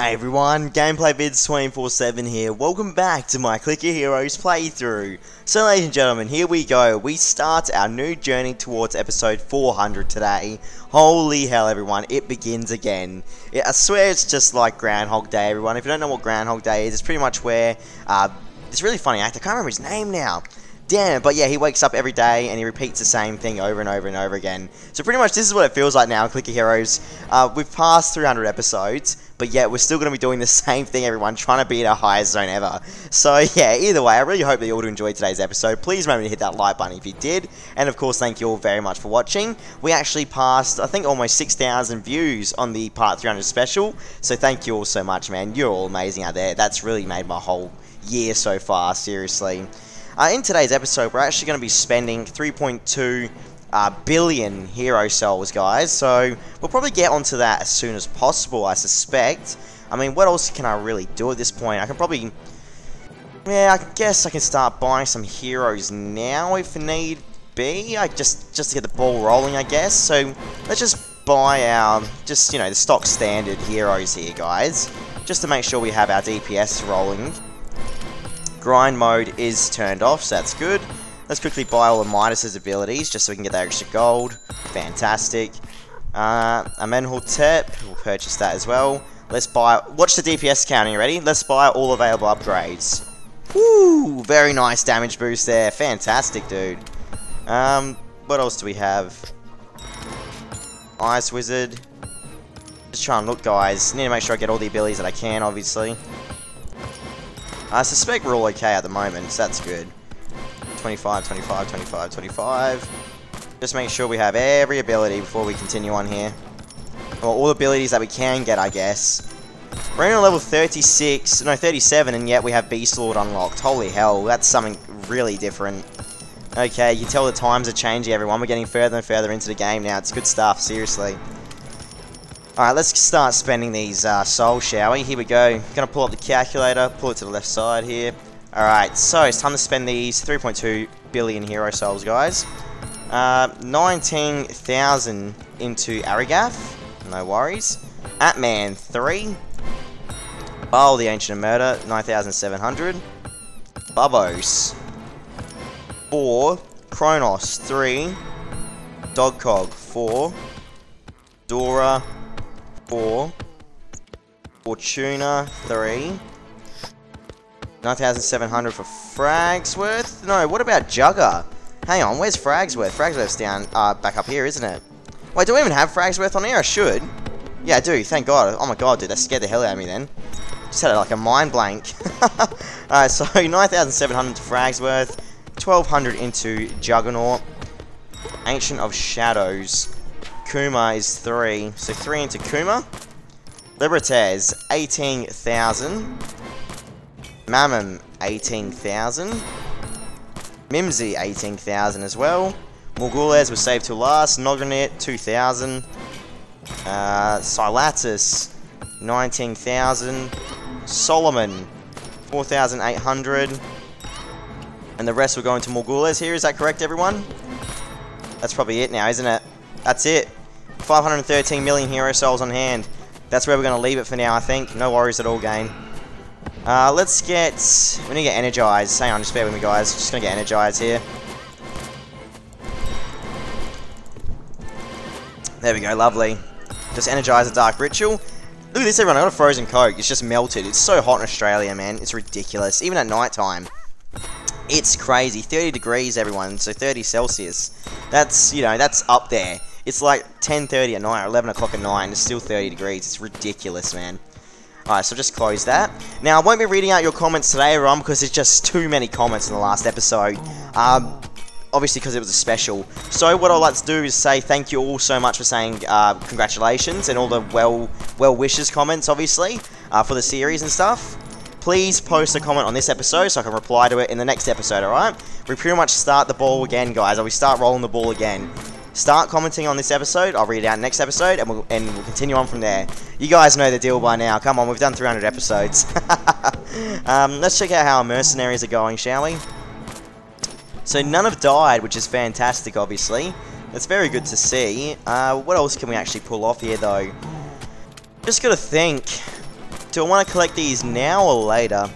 Hey everyone, Gameplay Vids 24-7 here. Welcome back to my Clicker Heroes playthrough. So ladies and gentlemen, here we go. We start our new journey towards episode 400 today. Holy hell everyone, it begins again. I swear it's just like Groundhog Day everyone. If you don't know what Groundhog Day is, it's pretty much where, uh, this really funny actor, I can't remember his name now. Damn it, but yeah, he wakes up every day and he repeats the same thing over and over and over again. So pretty much this is what it feels like now, Clicker Heroes. Uh, we've passed 300 episodes but yet we're still going to be doing the same thing, everyone, trying to beat our highest zone ever. So yeah, either way, I really hope that you all enjoyed today's episode. Please remember to hit that like button if you did, and of course, thank you all very much for watching. We actually passed, I think, almost 6,000 views on the Part 300 special, so thank you all so much, man. You're all amazing out there. That's really made my whole year so far, seriously. Uh, in today's episode, we're actually going to be spending 3.2 uh, billion hero cells, guys. So we'll probably get onto that as soon as possible, I suspect. I mean, what else can I really do at this point? I can probably... Yeah, I guess I can start buying some heroes now if need be. I just, just to get the ball rolling, I guess. So let's just buy our, just, you know, the stock standard heroes here, guys. Just to make sure we have our DPS rolling. Grind mode is turned off, so that's good. Let's quickly buy all of Midas's abilities, just so we can get that extra gold. Fantastic. Uh, Amenhotep, we'll purchase that as well. Let's buy, watch the DPS counting, ready? Let's buy all available upgrades. Woo, very nice damage boost there. Fantastic, dude. Um, what else do we have? Ice Wizard. Just try and look, guys. Need to make sure I get all the abilities that I can, obviously. I suspect we're all okay at the moment, so that's good. 25, 25, 25, 25. Just make sure we have every ability before we continue on here. Well, all abilities that we can get, I guess. We're in level 36, no, 37, and yet we have Beast Lord unlocked. Holy hell, that's something really different. Okay, you tell the times are changing, everyone. We're getting further and further into the game now. It's good stuff, seriously. Alright, let's start spending these uh, souls, shall we? Here we go. Gonna pull up the calculator, pull it to the left side here. Alright, so it's time to spend these 3.2 billion hero souls, guys. Uh, 19,000 into Aragath. No worries. Atman, 3. Bhaal, the Ancient of Murder, 9,700. Bubos, 4. Chronos, 3. Dogcog, 4. Dora, 4. Fortuna, 3. 9,700 for Fragsworth? No, what about Jugger? Hang on, where's Fragsworth? Fragsworth's down, uh, back up here, isn't it? Wait, do we even have Fragsworth on here? I should. Yeah, I do, thank God. Oh my god, dude, that scared the hell out of me then. Just had like a mind blank. Alright, so 9,700 to Fragsworth, 1,200 into Juggernaut, Ancient of Shadows. Kuma is 3, so 3 into Kuma. Libertas, 18,000. Mammon, 18,000. Mimzee, 18,000 as well. Morgulis was saved to last. Nogranit, 2,000. Uh, Siyalatas, 19,000. Solomon, 4,800. And the rest will go into Morgulis here, is that correct everyone? That's probably it now, isn't it? That's it. 513 million hero souls on hand. That's where we're going to leave it for now, I think. No worries at all, game. Uh, let's get... We need to get energized. Hang on, just bear with me, guys. Just gonna get energized here. There we go, lovely. Just energize the Dark Ritual. Look at this, everyone. I got a frozen Coke. It's just melted. It's so hot in Australia, man. It's ridiculous. Even at night time. It's crazy. 30 degrees, everyone. So 30 Celsius. That's, you know, that's up there. It's like 10.30 at night or 11 o'clock at night and it's still 30 degrees. It's ridiculous, man. Alright, so just close that. Now, I won't be reading out your comments today, everyone, because there's just too many comments in the last episode. Um, obviously because it was a special. So what I'd like to do is say thank you all so much for saying uh, congratulations and all the well well wishes comments, obviously, uh, for the series and stuff. Please post a comment on this episode so I can reply to it in the next episode, alright? We pretty much start the ball again, guys. We start rolling the ball again start commenting on this episode. I'll read it out next episode, and we'll, and we'll continue on from there. You guys know the deal by now. Come on, we've done 300 episodes. um, let's check out how our mercenaries are going, shall we? So none have died, which is fantastic, obviously. That's very good to see. Uh, what else can we actually pull off here, though? Just gotta think. do I want to collect these now or later?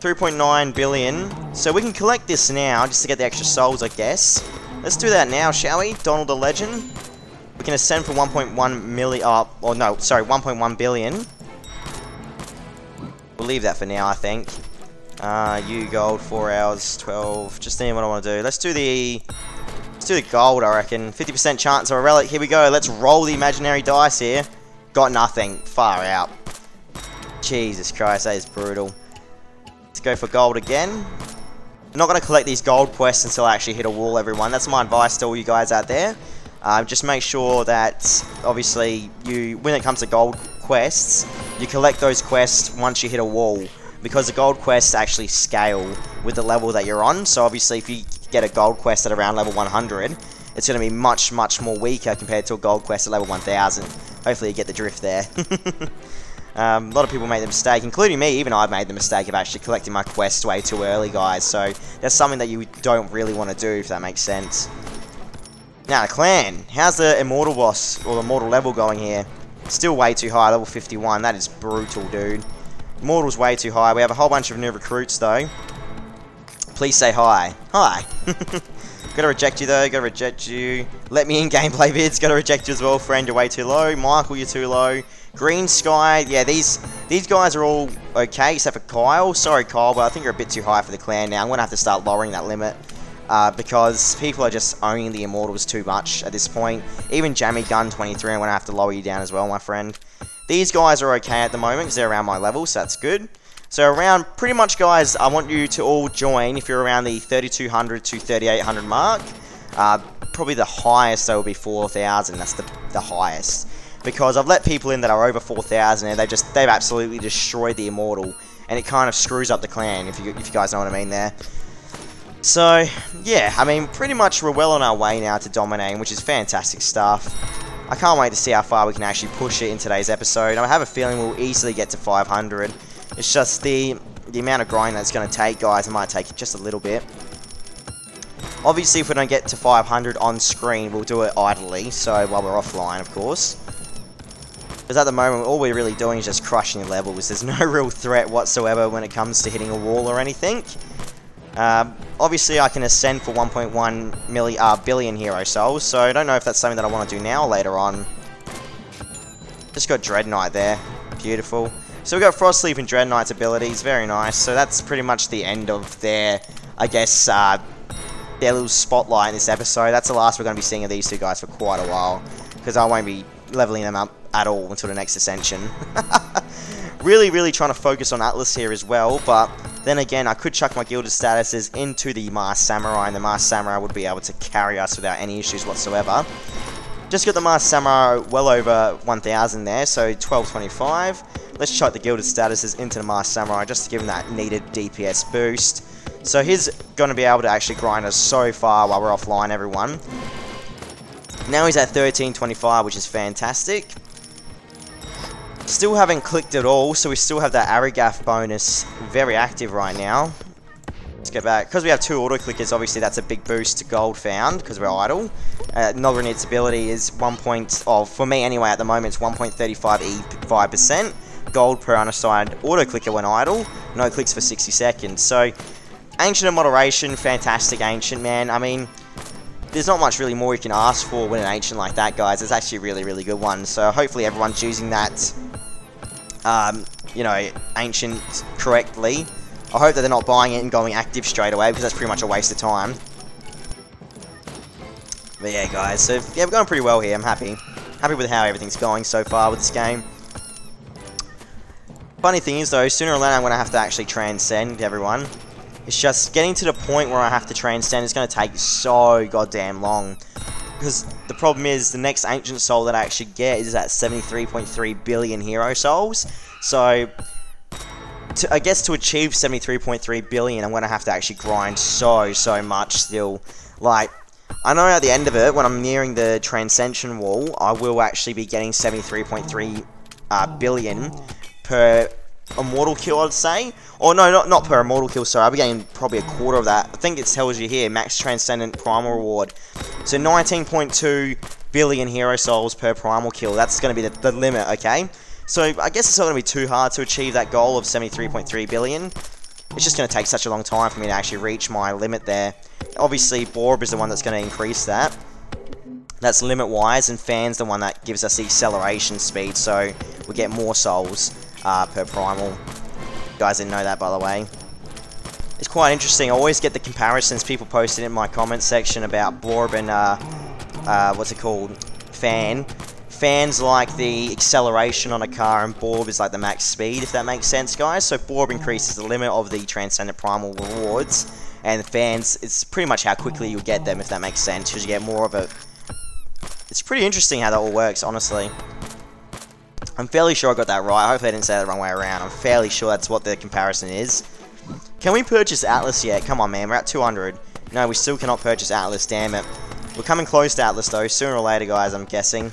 3.9 billion. So we can collect this now just to get the extra souls, I guess. Let's do that now, shall we? Donald the Legend. We can ascend for 1.1 million. Oh, or no, sorry, 1.1 billion. We'll leave that for now, I think. Uh, you gold, 4 hours, 12. Just thinking what I want to do. Let's do the... Let's do the gold, I reckon. 50% chance of a relic. Here we go. Let's roll the imaginary dice here. Got nothing. Far out. Jesus Christ, that is brutal. Let's go for gold again. I'm not going to collect these gold quests until I actually hit a wall, everyone. That's my advice to all you guys out there. Uh, just make sure that, obviously, you when it comes to gold quests, you collect those quests once you hit a wall. Because the gold quests actually scale with the level that you're on. So obviously, if you get a gold quest at around level 100, it's going to be much, much more weaker compared to a gold quest at level 1000. Hopefully you get the drift there. Um, a lot of people make the mistake, including me, even I've made the mistake of actually collecting my quest way too early, guys, so that's something that you don't really want to do, if that makes sense. Now, the clan. How's the Immortal boss, or the Immortal level going here? Still way too high, level 51. That is brutal, dude. Immortal's way too high. We have a whole bunch of new recruits, though. Please say hi. Hi. Gotta reject you, though. Gotta reject you. Let me in gameplay vids. Gotta reject you as well, friend. You're way too low. Michael, you're too low. Green Sky, yeah, these these guys are all okay, except for Kyle. Sorry, Kyle, but I think you're a bit too high for the clan now. I'm to have to start lowering that limit. Uh, because people are just owning the Immortals too much at this point. Even Jammy Gun 23, I'm going to have to lower you down as well, my friend. These guys are okay at the moment because they're around my level, so that's good. So around, pretty much guys, I want you to all join if you're around the 3200 to 3800 mark. Uh, probably the highest, though, will be 4000. That's the, the highest because I've let people in that are over 4,000 and they just they've absolutely destroyed the immortal and it kind of screws up the clan if you if you guys know what I mean there. So yeah, I mean pretty much we're well on our way now to dominating, which is fantastic stuff. I can't wait to see how far we can actually push it in today's episode. I have a feeling we'll easily get to 500. It's just the the amount of grind that's going to take, guys. It might take just a little bit. Obviously, if we don't get to 500 on screen, we'll do it idly. So while we're offline, of course. Because at the moment, all we're really doing is just crushing the levels. There's no real threat whatsoever when it comes to hitting a wall or anything. Um, obviously, I can ascend for 1.1 milli uh, billion hero souls, so I don't know if that's something that I want to do now or later on. Just got Dread Knight there. Beautiful. So we've got Frostleaf and Dread Knight's abilities. Very nice. So that's pretty much the end of their, I guess, uh, their little spotlight in this episode. That's the last we're going to be seeing of these two guys for quite a while. Because I won't be leveling them up at all until the next ascension. really, really trying to focus on Atlas here as well, but then again, I could chuck my gilded statuses into the Masked Samurai, and the Masked Samurai would be able to carry us without any issues whatsoever. Just got the Masked Samurai well over 1,000 there, so 1225. Let's chuck the gilded statuses into the Masked Samurai just to give him that needed DPS boost. So he's going to be able to actually grind us so far while we're offline, everyone. Now he's at 1325, which is fantastic. Still haven't clicked at all, so we still have that Arigaf bonus very active right now. Let's get back. Because we have two auto-clickers, obviously that's a big boost to gold found, because we're idle. Uh, Nogranid's ability is 1 point, oh, for me anyway at the moment, it's 1.35 E5%. Gold per unassigned auto-clicker when idle. No clicks for 60 seconds. So, Ancient of Moderation, fantastic Ancient, man. I mean, there's not much really more you can ask for with an Ancient like that, guys. It's actually a really, really good one. So hopefully everyone's using that um, you know, ancient correctly. I hope that they're not buying it and going active straight away, because that's pretty much a waste of time. But yeah, guys, so yeah, we're going pretty well here. I'm happy. Happy with how everything's going so far with this game. Funny thing is, though, sooner or later I'm going to have to actually transcend everyone. It's just getting to the point where I have to transcend is going to take so goddamn long. Because the problem is, the next Ancient Soul that I actually get is at 73.3 billion Hero Souls. So, to, I guess to achieve 73.3 billion, I'm going to have to actually grind so, so much still. Like, I know at the end of it, when I'm nearing the Transcension Wall, I will actually be getting 73.3 uh, billion per immortal kill, I'd say. Or no, not, not per immortal kill, sorry. I'll be getting probably a quarter of that. I think it tells you here, max transcendent primal reward. So 19.2 billion hero souls per primal kill. That's going to be the, the, limit, okay? So I guess it's not going to be too hard to achieve that goal of 73.3 billion. It's just going to take such a long time for me to actually reach my limit there. Obviously, Borb is the one that's going to increase that. That's limit-wise, and Phan's the one that gives us the acceleration speed, so we get more souls uh, per primal. You guys didn't know that, by the way. It's quite interesting. I always get the comparisons people posted in my comment section about Borb and, uh, uh, what's it called, Phan. Phan's like the acceleration on a car, and Borb is like the max speed, if that makes sense, guys. So Borb increases the limit of the Transcendent Primal rewards, and Phans, it's pretty much how quickly you'll get them, if that makes sense, because you get more of a... It's pretty interesting how that all works, honestly. I'm fairly sure I got that right. Hopefully I didn't say that the wrong way around. I'm fairly sure that's what the comparison is. Can we purchase Atlas yet? Come on, man. We're at 200. No, we still cannot purchase Atlas. Damn it. We're coming close to Atlas, though. Sooner or later, guys, I'm guessing.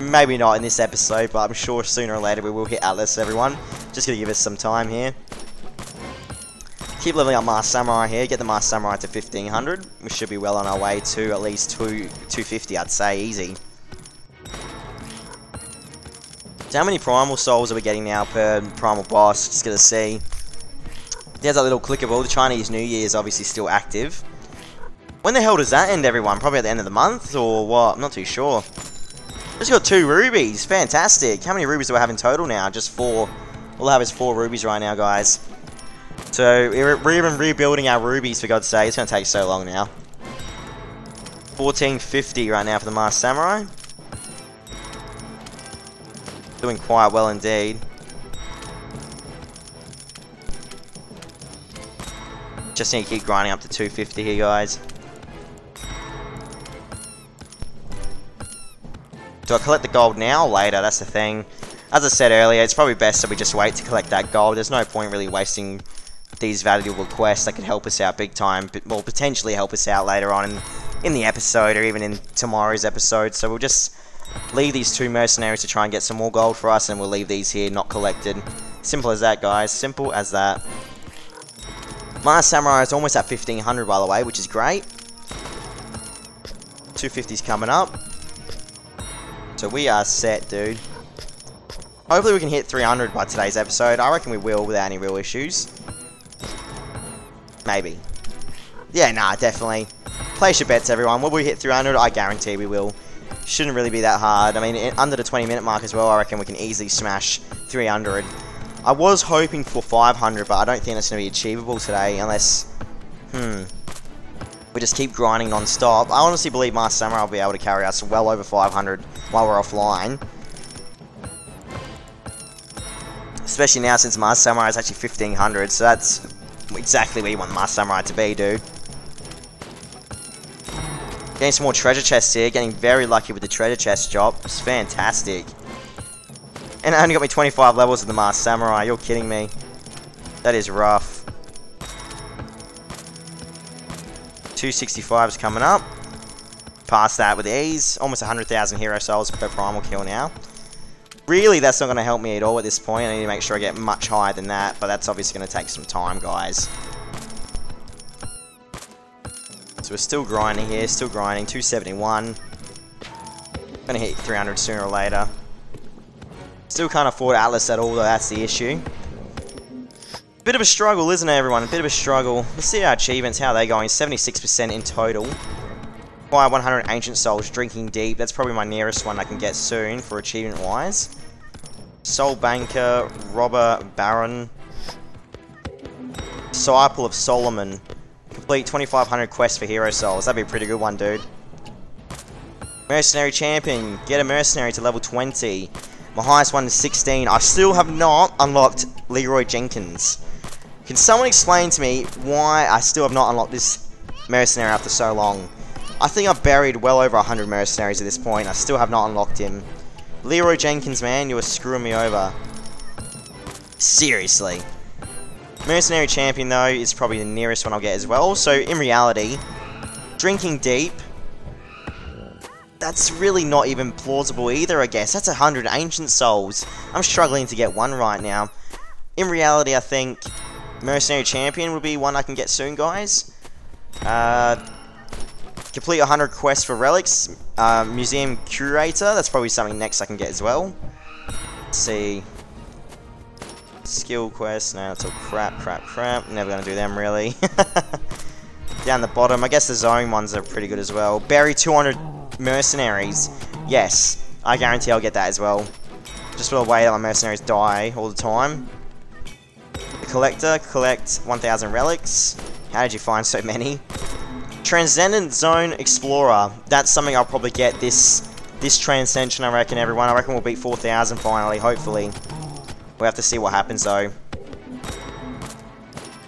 Maybe not in this episode, but I'm sure sooner or later we will hit Atlas, everyone. Just gonna give us some time here. Keep leveling up Masked Samurai here, get the Masked Samurai to 1500. We should be well on our way to at least two, 250, I'd say, easy. So how many Primal Souls are we getting now per Primal Boss? Just gonna see. There's that little clickable. The Chinese New Year is obviously still active. When the hell does that end, everyone? Probably at the end of the month, or what? I'm not too sure. Just got two rubies. Fantastic. How many rubies do I have in total now? Just four. All I have is four rubies right now, guys. So, we're even rebuilding our rubies, for God's sake. It's going to take so long now. 1450 right now for the Masked Samurai. Doing quite well indeed. Just need to keep grinding up to 250 here, guys. Do I collect the gold now or later? That's the thing. As I said earlier, it's probably best that we just wait to collect that gold. There's no point really wasting these valuable quests that could help us out big time, but will potentially help us out later on in, in the episode or even in tomorrow's episode. So we'll just leave these two mercenaries to try and get some more gold for us, and we'll leave these here not collected. Simple as that, guys. Simple as that. Masked Samurai is almost at 1500, by the way, which is great. 250's coming up. So we are set, dude. Hopefully we can hit 300 by today's episode. I reckon we will without any real issues. Maybe. Yeah, nah, definitely. Place your bets, everyone. Will we hit 300? I guarantee we will. Shouldn't really be that hard. I mean, under the 20 minute mark as well, I reckon we can easily smash 300. I was hoping for 500, but I don't think that's going to be achievable today, unless... Hmm. We just keep grinding non-stop. I honestly believe Masked Samurai will be able to carry us well over 500 while we're offline. Especially now since Masked Samurai is actually 1500, so that's exactly where you want Masked Samurai to be, dude. Getting some more treasure chests here, getting very lucky with the treasure chest job. It's fantastic. And it only got me 25 levels of the Masked Samurai, you're kidding me. That is rough. 265 is coming up. Past that with ease. Almost 100,000 hero souls per primal kill now. Really, that's not going to help me at all at this point. I need to make sure I get much higher than that, but that's obviously going to take some time, guys. We're still grinding here, still grinding. 271. Going to hit 300 sooner or later. Still can't afford Atlas at all, though, that's the issue. Bit of a struggle, isn't it, everyone? A bit of a struggle. Let's see our achievements. How are they going? 76% in total. Acquire 100 Ancient Souls, Drinking Deep. That's probably my nearest one I can get soon for achievement-wise. Soul Banker, Robber Baron. Disciple of Solomon. Complete 2500 quests for Hero Souls. That'd be a pretty good one, dude. Mercenary Champion. Get a Mercenary to level 20. My highest one is 16. I still have not unlocked Leroy Jenkins. Can someone explain to me why I still have not unlocked this mercenary after so long? I think I've buried well over 100 mercenaries at this point. I still have not unlocked him. Leroy Jenkins, man, you are screwing me over. Seriously. Mercenary Champion, though, is probably the nearest one I'll get as well. So, in reality, Drinking Deep, that's really not even plausible either, I guess. That's 100 Ancient Souls. I'm struggling to get one right now. In reality, I think Mercenary Champion will be one I can get soon, guys. Uh, complete 100 quests for relics. Uh, Museum Curator, that's probably something next I can get as well. Let's see. Skill quest, no, that's all crap, crap, crap. Never gonna do them really. Down the bottom, I guess the zone ones are pretty good as well. Bury 200 mercenaries. Yes, I guarantee I'll get that as well. Just for the way that my mercenaries die all the time. The collector, collect 1000 relics. How did you find so many? Transcendent Zone Explorer. That's something I'll probably get this this transcension, I reckon, everyone. I reckon we'll beat 4,000 finally, hopefully. We'll have to see what happens, though.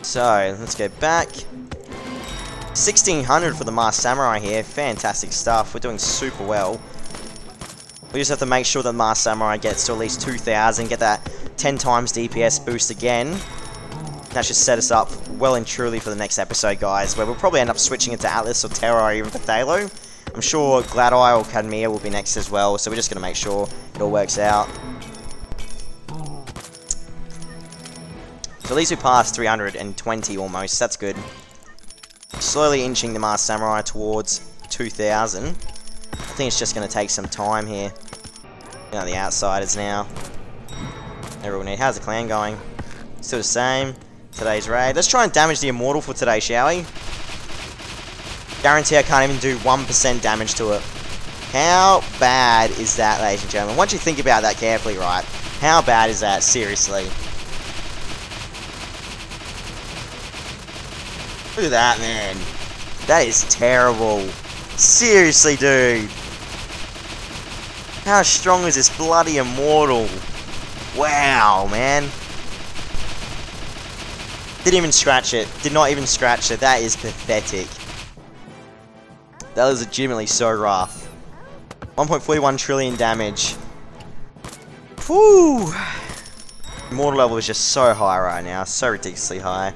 So, let's go back. 1600 for the Masked Samurai here. Fantastic stuff. We're doing super well. We just have to make sure that Masked Samurai gets to at least 2000, get that 10 times DPS boost again. That should set us up well and truly for the next episode, guys, where we'll probably end up switching into Atlas or Terra or even Phthalo. I'm sure Gladeye or Cadmia will be next as well, so we're just going to make sure it all works out. At least we passed 320 almost, that's good. Slowly inching the Masked Samurai towards 2000. I think it's just going to take some time here. You know, the outsiders now. Everyone need. How's the clan going? Still the same. Today's raid. Let's try and damage the Immortal for today, shall we? Guarantee I can't even do 1% damage to it. How bad is that, ladies and gentlemen? Once you think about that carefully, right? How bad is that? Seriously. Look at that, man. That is terrible. Seriously, dude. How strong is this bloody immortal? Wow, man. Didn't even scratch it. Did not even scratch it. That is pathetic. That was legitimately so rough. 1.41 trillion damage. Whew. Immortal level is just so high right now. So ridiculously high.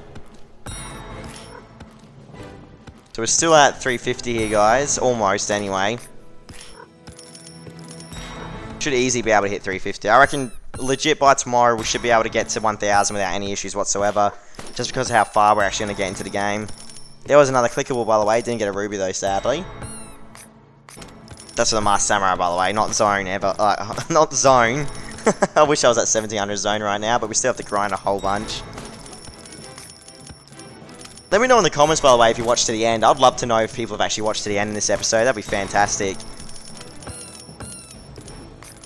So we're still at 350 here, guys. Almost, anyway. Should easily be able to hit 350. I reckon legit by tomorrow we should be able to get to 1000 without any issues whatsoever. Just because of how far we're actually going to get into the game. There was another clickable, by the way. Didn't get a ruby, though, sadly. That's for the Masked Samurai, by the way. Not Zone, ever. Uh, not Zone. I wish I was at 1700 Zone right now, but we still have to grind a whole bunch. Let me know in the comments, by the way, if you watched to the end. I'd love to know if people have actually watched to the end in this episode. That'd be fantastic.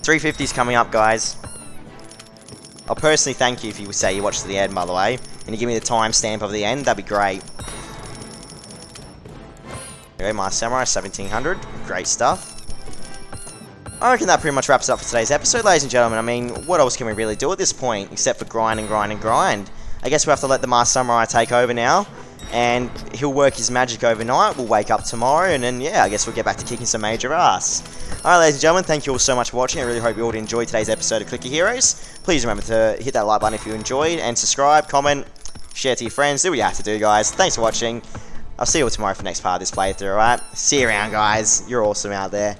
350's coming up, guys. I'll personally thank you if you say you watched to the end, by the way. And you give me the timestamp of the end, that'd be great. Okay, my Samurai 1700. Great stuff. I reckon that pretty much wraps up for today's episode, ladies and gentlemen. I mean, what else can we really do at this point, except for grind and grind and grind? I guess we have to let the Masked Samurai take over now and he'll work his magic overnight. We'll wake up tomorrow, and then, yeah, I guess we'll get back to kicking some major ass. Alright, ladies and gentlemen, thank you all so much for watching. I really hope you all enjoyed today's episode of Clicker Heroes. Please remember to hit that like button if you enjoyed, and subscribe, comment, share to your friends. Do what you have to do, guys. Thanks for watching. I'll see you all tomorrow for the next part of this playthrough, alright? See you around, guys. You're awesome out there.